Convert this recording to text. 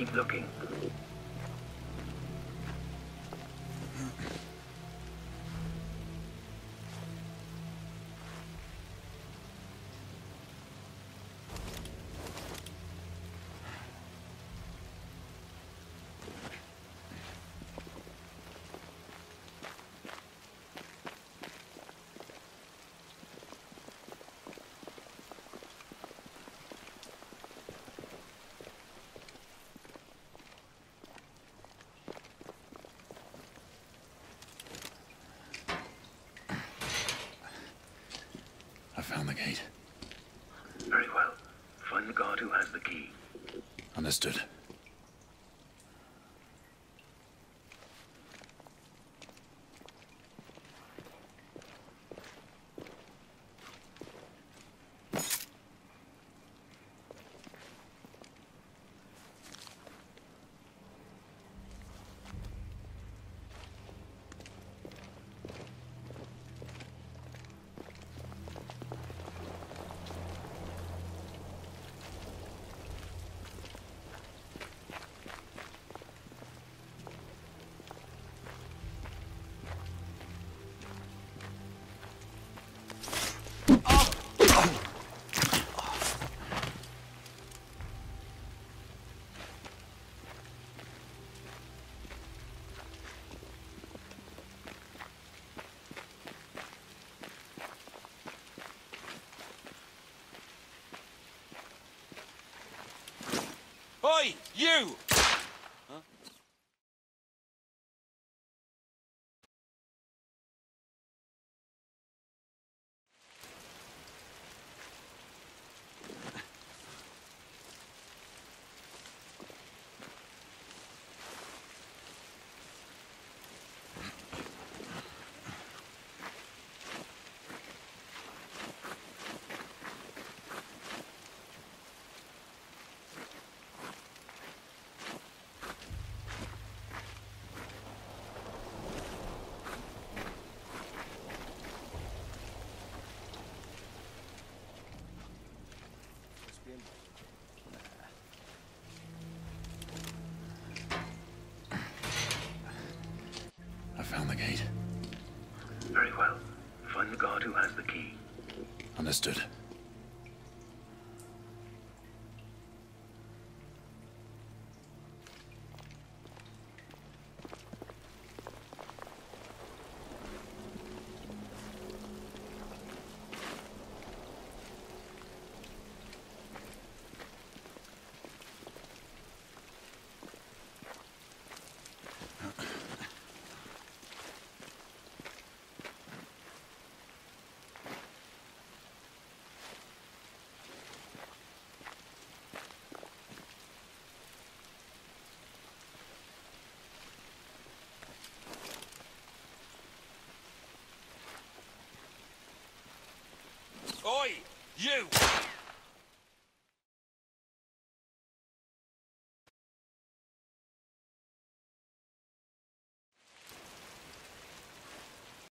keep looking. The gate. Very well. Find the guard who has the key. Understood. Oi, you! Very well. Find the guard who has the key. Understood. You!